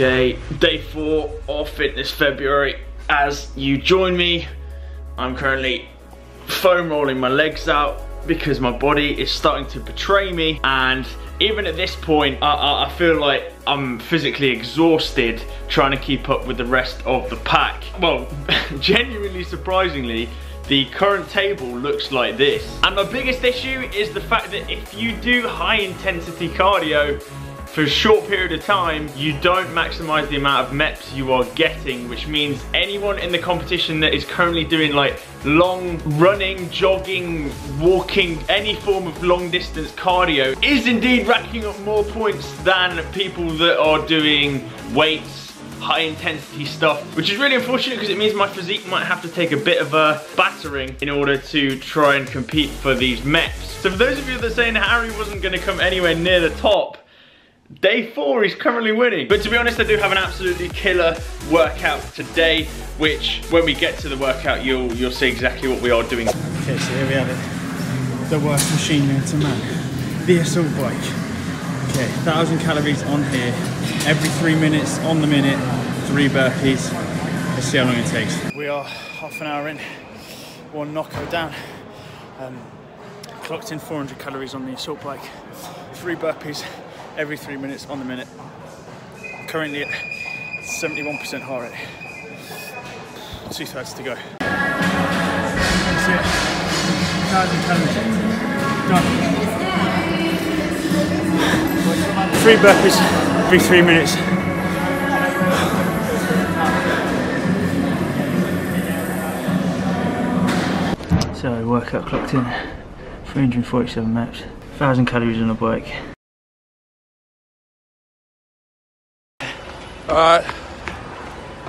Okay, day four of Fitness February. As you join me, I'm currently foam rolling my legs out because my body is starting to betray me and even at this point I, I, I, feel like I'm physically exhausted trying to keep up with the rest of the pack. Well, genuinely surprisingly, the current table looks like this. And my biggest issue is the fact that if you do high intensity cardio, for a short period of time, you don't maximize the amount of MEPs you are getting, which means anyone in the competition that is currently doing like long running, jogging, walking, any form of long distance cardio is indeed racking up more points than people that are doing weights, high intensity stuff, which is really unfortunate because it means my physique might have to take a bit of a battering in order to try and compete for these MEPs. So for those of you that are saying Harry wasn't gonna come anywhere near the top, Day four is currently winning. But to be honest, I do have an absolutely killer workout today, which when we get to the workout, you'll you'll see exactly what we are doing. Okay, so here we have it. The worst machine known to man. The assault bike. Okay, 1,000 calories on here. Every three minutes, on the minute, three burpees. Let's see how long it takes. We are half an hour in, one knockout down. Um, clocked in 400 calories on the assault bike. Three burpees, every three minutes on the minute. Currently at 71% heart rate. Two thirds to go. That's it. 1,000 calories. Done. Three burpees every three minutes. So workout clocked in 347 MEPs, 1000 calories on a bike. Alright,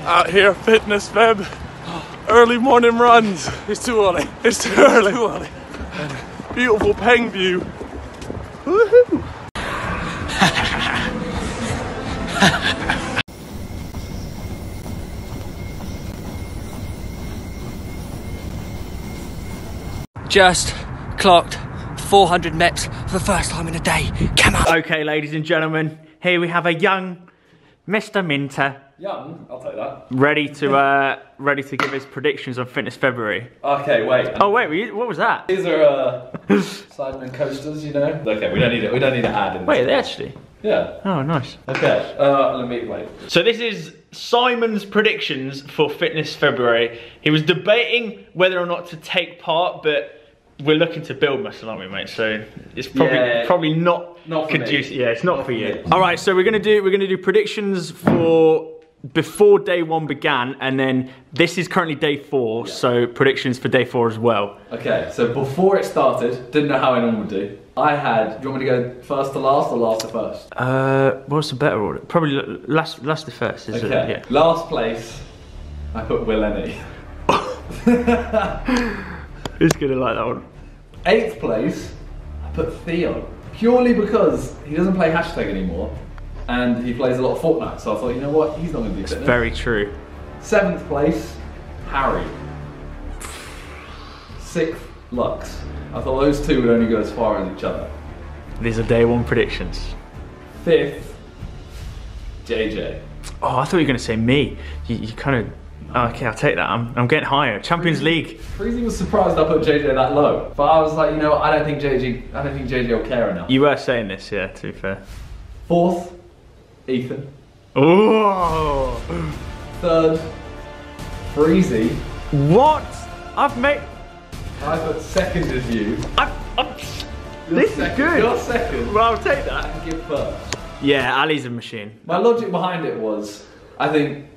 out here, fitness feb. Early morning runs. It's too early. It's too early. It's too early. Beautiful Peng view. Woohoo! Just clocked 400 MEPs for the first time in a day. Come on. Okay, ladies and gentlemen, here we have a young Mr. Minter. Young, I'll take that. Ready to uh, ready to give his predictions on Fitness February. Okay, wait. Oh wait, you, what was that? These are uh, Sidemen coasters, you know. Okay, we don't need it. We don't need to add in. Wait, they actually. Yeah. Oh, nice. Okay. Uh, let me wait. So this is Simon's predictions for Fitness February. He was debating whether or not to take part, but we're looking to build muscle, aren't we, mate? So it's probably Yeah. probably not, Not conducive. Yeah, it's not, Not for for you. me. All right, so we're gonna do we're gonna do predictions for before day one began, and then this is currently day four, so predictions for day four as well. Okay, so before it started, didn't know how anyone would do. I had. Do you want me to go first to last or last to first? Uh, what's the better order? Probably last last the first, is Okay. it? Yeah. Last place, I put Willne. Who's gonna like that one? Eighth place, I put Theo. Purely because he doesn't play hashtag anymore, and he plays a lot of Fortnite. So I thought, you know what, he's not going to do fitness. Very true. Seventh place, Harry. Sixth, Lux. I thought those two would only go as far as each other. These are day one predictions. Fifth, JJ. Oh, I thought you were gonna say me. You, you kind of. Oh, okay, I'll take that. I'm, I'm getting higher. Champions League. Freezy was surprised I put JJ that low, but I was like, you know, I don't think JJ, I don't think JJ will care enough. You were saying this, yeah. To be fair. Fourth, Ethan. Oh. Third, Freezy. What? I've made. I put second as you. I've, You're this is good. You're second. Well, I'll take that. And Gib first. Yeah, Ali's a machine. My logic behind it was, I think,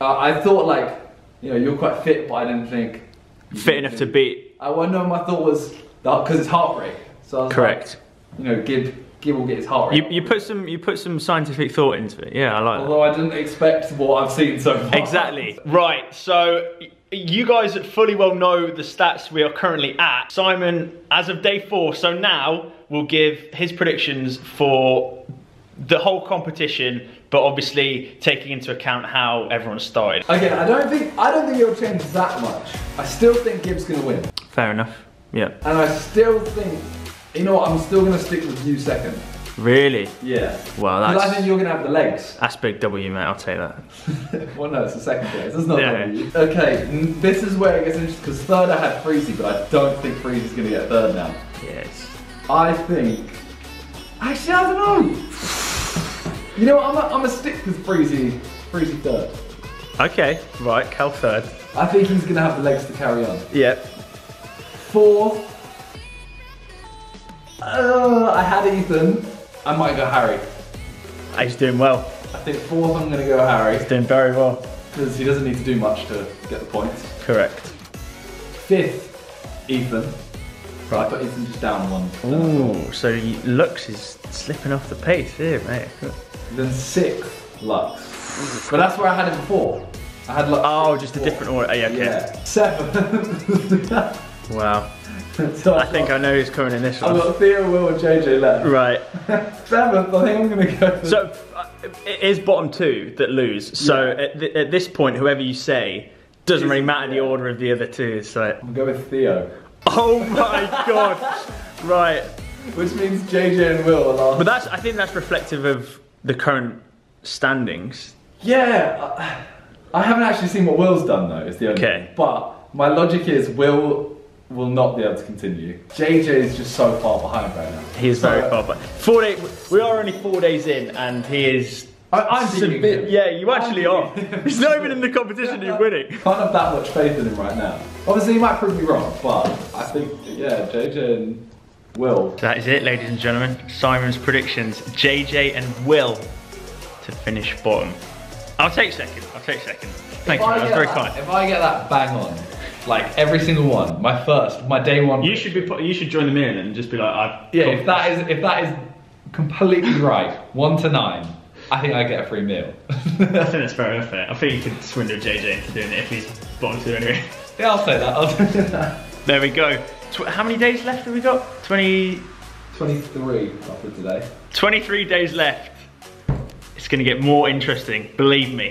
uh, I thought like, you know, you're quite fit, but I didn't think Fit enough to beat. I well, no, my thought was because it's heart rate. So I was Correct. Like, you know, Gib, Gib will get his heart rate. You, you put some you put some scientific thought into it. Yeah, I like that. Although I didn't expect what I've seen so far. Exactly. Right, so you guys fully well know the stats we are currently at. Simon, as of day four, so now will give his predictions for the whole competition, but obviously taking into account how everyone started. Again, I don't think I don't think it'll change that much. I still think Gib's gonna win, Fair enough. Yeah. and I still think, you know what? I'm still gonna stick with you second. Really? Yeah. Well, 'Cause I think you're gonna have the legs. that's big W, mate. I'll take that. well, no, it's the second place. It's not Yeah. W. Okay, n- this is where it gets interesting because third I had Freezy, but I don't think Freezy's gonna get third now. Yes. I think. Actually, I don't know. You know what? I'm a, I'm stick with Freezy. Freezy third. Okay. Right. Cal third. I think he's gonna have the legs to carry on. Yep. Fourth. Uh, I had Ethan. I might go Harry. He's doing well. I think fourth I'm gonna go Harry He's Doing very well. because he doesn't need to do much to get the points. Correct. Fifth, Ethan. Right, but Ethan just down one. Ooh. So he looks is slipping off the pace here, mate. Then six Lux. But that's where I had him before. I had Lux. Oh, just a different order. Yeah. Okay. Yeah. Seventh. Wow. so I think I know who's coming in this I've got Theo, Will, and JJ left. Right. Seventh, I think I'm gonna go. For So uh, it is bottom two that lose. So Yeah. at, th- at this point, whoever you say doesn't really matter the order of the other two. So. I'm gonna go with Theo, Oh my god. Right. which means JJ and Will are last. But that's I think that's reflective of the current standings. Yeah, I, haven't actually seen what Will's done though. Is the only Okay. thing. But my logic is Will will not be able to continue. JJ is just so far behind right now. He is So, very far, but four day, We are only four days in, and he is. I, I'm beating. Yeah, you actually are. He's not even in the competition. You're winning. Can't have that much faith in him right now. Obviously, he might prove me wrong, but I think yeah, JJ and Will. That is it, ladies and gentlemen. Simon's predictions: JJ and Will to finish bottom. I'll take second. I'll take second. Thank If you. I That was very that- kind. If I get that bang on, like every single one, my first, my day one. You should be. put- You should join them in and just be like, I've. Yeah, if that is if that is completely right, one to nine, I think I get a free meal. I think that's very unfair. Eh? I think you could swindle JJ into doing it if he's bottom two anyway. yeah, I'll say that. I'll say that. There we go. Tw- how many days left have we got? 20, 23 after today. 23 days left. It's going to get more interesting, believe me.